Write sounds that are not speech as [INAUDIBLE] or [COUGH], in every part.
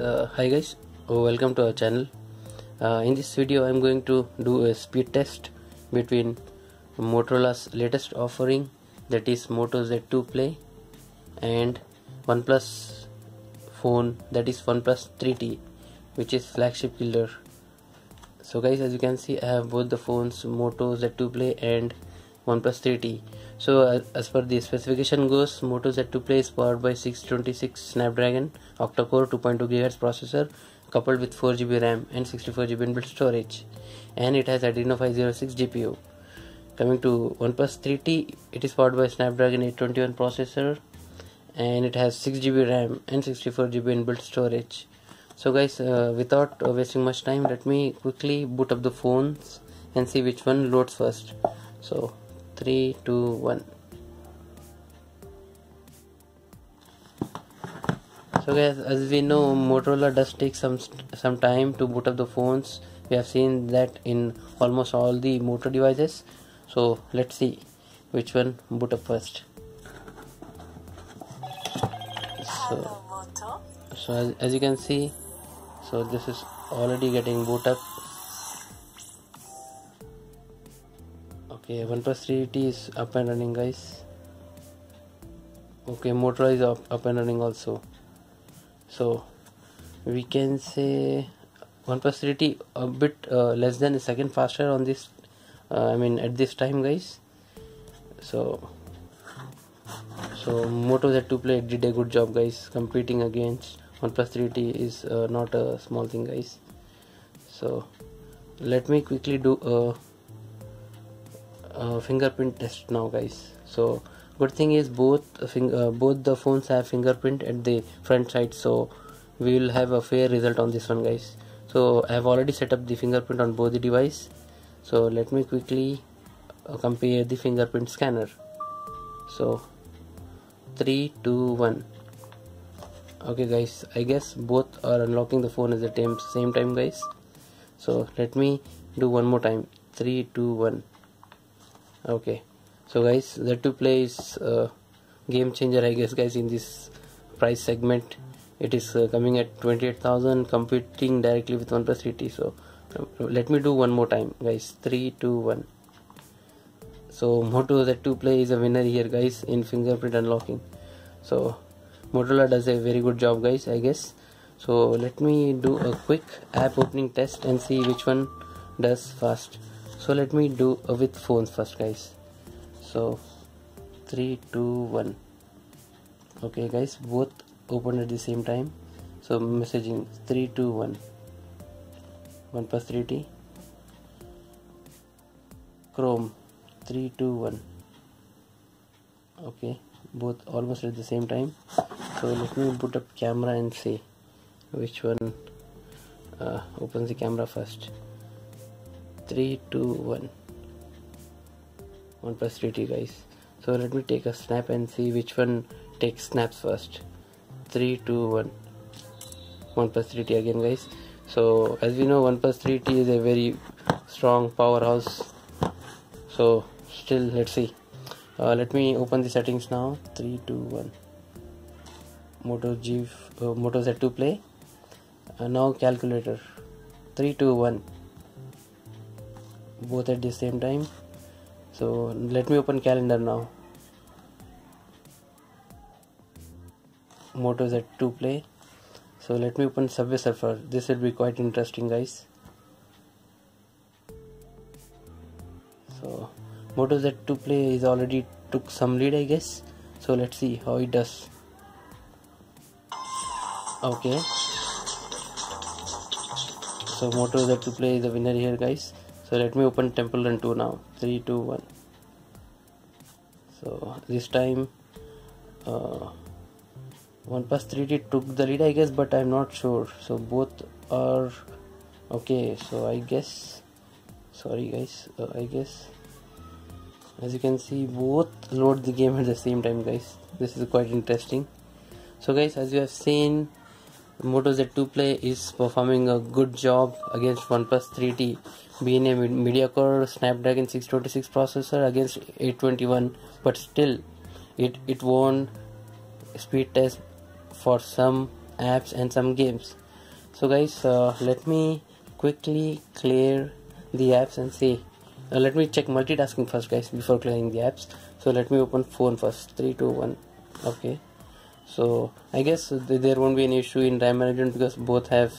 uh, hi guys oh, welcome to our channel. Uh, in this video i'm going to do a speed test between motorola's latest offering that is moto z2 play and oneplus phone that is oneplus 3t which is flagship killer so guys as you can see i have both the phones moto z2 play and oneplus 3t so uh, as per the specification goes moto z2 play is powered by 626 snapdragon octa-core 2.2 GHz processor coupled with 4 GB RAM and 64 GB inbuilt storage. And it has Adreno 506 GPU coming to OnePlus 3T it is powered by Snapdragon 821 processor and it has 6 GB RAM and 64 GB inbuilt storage. So guys uh, without uh, wasting much time let me quickly boot up the phones and see which one loads first. So 3 2 1 so guys as we know motorola does take some some time to boot up the phones. We have seen that in almost all the Moto devices. So let's see which one boot up first. So so as, as you can see so this is already getting boot up okay OnePlus 3T is up and running guys. Okay Motorola is up, up and running also. So we can say OnePlus 3T a bit uh, less than a second faster on this uh, I mean at this time guys. So so Moto Z2 Play did a good job guys competing against OnePlus 3T is uh, not a small thing guys. So let me quickly do a uh, fingerprint test now guys. So good thing is both uh, both the phones have fingerprint at the front side so we will have a fair result on this one guys. So I have already set up the fingerprint on both the device. So let me quickly uh, compare the fingerprint scanner. So 3 2 1 okay guys I guess both are unlocking the phone at the same time guys. So let me do one more time. 3 2 1 okay. So guys Z2 Play is a game changer I guess guys in this price segment. It is uh, coming at 28,000 competing directly with OnePlus 3T so uh, let me do one more time guys. 3 2 1 so Moto Z2 Play is a winner here guys in fingerprint unlocking. So Motorola does a very good job guys I guess. So let me do a quick app opening test and see which one does fast so let me do uh, with phones first guys. So 3 2 1 okay guys both open at the same time. So messaging 3 2 1 1 plus 3t chrome 3 2 1 okay both almost at the same time. So let me put up camera and see which one uh, opens the camera first 3 2 1 1 plus 3t guys. So let me take a snap and see which one takes snaps first. 3 2 1 1 plus 3t again guys. So as we know 1 plus 3t is a very strong powerhouse. So still let's see. Uh, let me open the settings now. 3 2 1 moto g uh, moto z2 play. Uh, now calculator. 3 2 1 both at the same time. So let me open calendar now. Moto z2 play. So let me open subway surfer. This will be quite interesting guys. So moto z2 play is already took some lead i guess. So let's see how it does. Okay. So moto z2 play is the winner here guys so let me open temple run 2 now. 3 2 1 so this time uh, OnePlus 3T took the lead I guess but I'm not sure. So both are okay. So I guess sorry guys. Uh, I guess as you can see both load the game at the same time guys. This is quite interesting. So guys as you have seen Moto Z2 Play is performing a good job against OnePlus 3T being a MediaCore Snapdragon 626 processor against 821 but still it, it won speed test for some apps and some games. So guys uh, let me quickly clear the apps and see. Uh, let me check multitasking first guys before clearing the apps. So let me open phone first. Three two one. Okay so i guess there won't be any issue in ram management because both have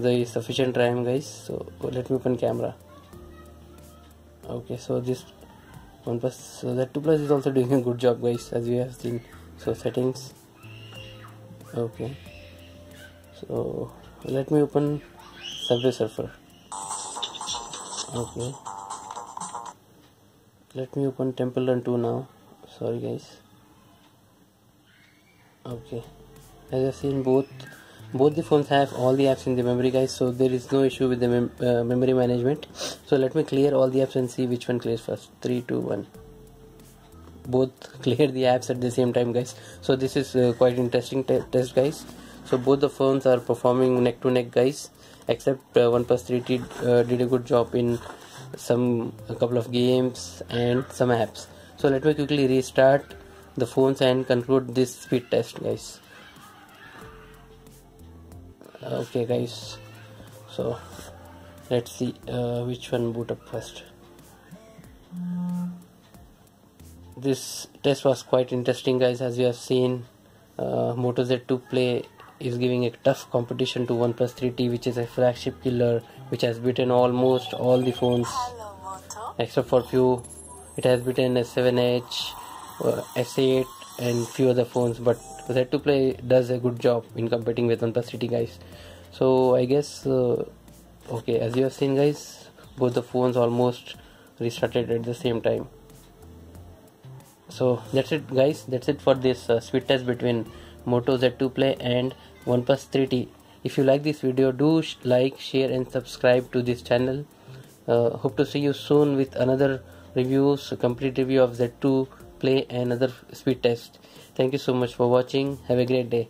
the sufficient ram guys. So let me open camera. Okay so this one plus so that 2 plus is also doing a good job guys as you have seen. So settings. Okay. So let me open subway surfer. Okay. Let me open temple run 2 now. Sorry guys okay. As i've seen both both the phones have all the apps in the memory guys so there is no issue with the mem uh, memory management. So let me clear all the apps and see which one clears first. Three two one. Both [LAUGHS] clear the apps at the same time guys. So this is uh, quite interesting test guys. So both the phones are performing neck to neck guys except uh, OnePlus 3T uh, did a good job in some a couple of games and some apps. So let me quickly restart the phones and conclude this speed test guys. Okay guys. So let's see uh, which one boot up first. This test was quite interesting guys as you have seen. Uh, Moto Z2 Play is giving a tough competition to OnePlus 3T which is a flagship killer which has beaten almost all the phones. Except for few. It has beaten S7Edge uh, S8 and few other phones but Z2 Play does a good job in competing with OnePlus 3T guys. So I guess uh, okay as you have seen guys both the phones almost restarted at the same time. So that's it guys that's it for this uh, speed test between Moto Z2 Play and OnePlus 3T if you like this video do sh like share and subscribe to this channel. Uh, hope to see you soon with another reviews complete review of Z2 Play another speed test. Thank you so much for watching. Have a great day